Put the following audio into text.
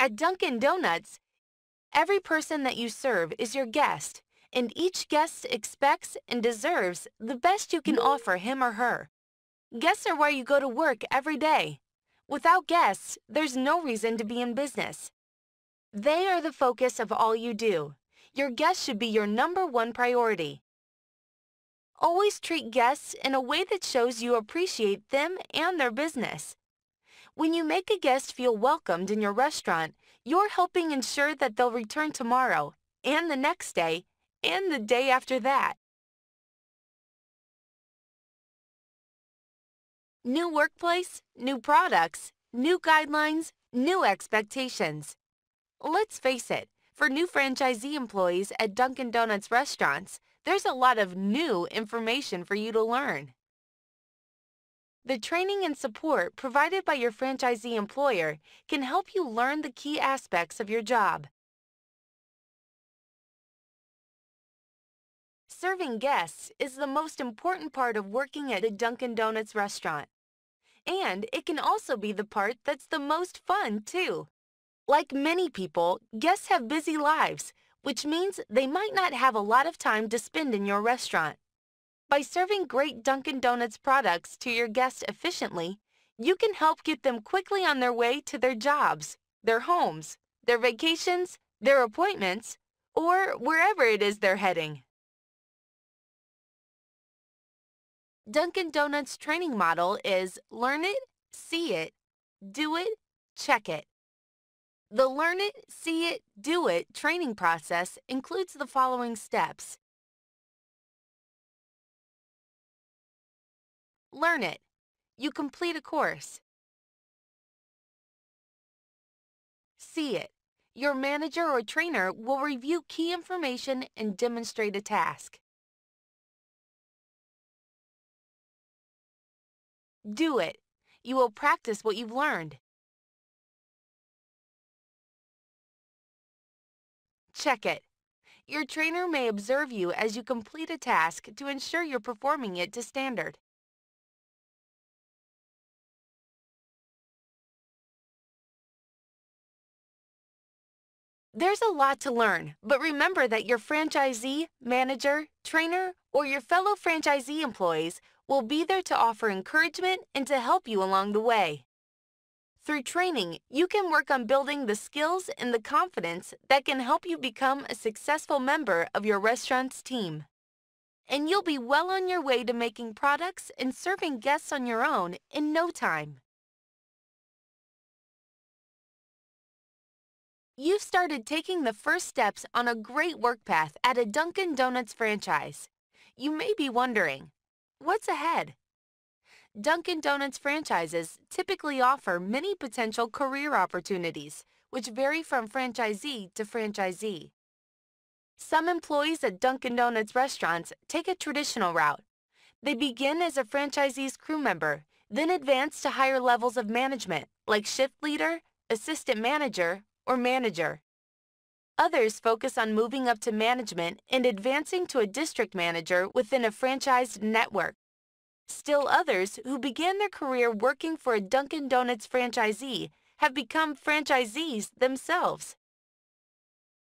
At Dunkin' Donuts, every person that you serve is your guest, and each guest expects and deserves the best you can offer him or her. Guests are why you go to work every day. Without guests, there's no reason to be in business. They are the focus of all you do. Your guests should be your number one priority. Always treat guests in a way that shows you appreciate them and their business. When you make a guest feel welcomed in your restaurant, you're helping ensure that they'll return tomorrow, and the next day, and the day after that. New workplace, new products, new guidelines, new expectations. Let's face it, for new franchisee employees at Dunkin' Donuts restaurants, there's a lot of new information for you to learn. The training and support provided by your franchisee employer can help you learn the key aspects of your job. Serving guests is the most important part of working at a Dunkin' Donuts restaurant. And it can also be the part that's the most fun, too. Like many people, guests have busy lives, which means they might not have a lot of time to spend in your restaurant. By serving great Dunkin' Donuts products to your guests efficiently, you can help get them quickly on their way to their jobs, their homes, their vacations, their appointments, or wherever it is they're heading. Dunkin' Donuts training model is learn it, see it, do it, check it. The Learn It, See It, Do It training process includes the following steps. Learn it. You complete a course. See it. Your manager or trainer will review key information and demonstrate a task. Do it. You will practice what you've learned. Check it. Your trainer may observe you as you complete a task to ensure you're performing it to standard. There's a lot to learn, but remember that your franchisee, manager, trainer, or your fellow franchisee employees will be there to offer encouragement and to help you along the way. Through training, you can work on building the skills and the confidence that can help you become a successful member of your restaurant's team. And you'll be well on your way to making products and serving guests on your own in no time. You've started taking the first steps on a great work path at a Dunkin' Donuts franchise. You may be wondering, what's ahead? Dunkin' Donuts franchises typically offer many potential career opportunities, which vary from franchisee to franchisee. Some employees at Dunkin' Donuts restaurants take a traditional route. They begin as a franchisee's crew member, then advance to higher levels of management, like shift leader, assistant manager, or manager. Others focus on moving up to management and advancing to a district manager within a franchised network. Still others who began their career working for a Dunkin' Donuts franchisee have become franchisees themselves.